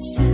So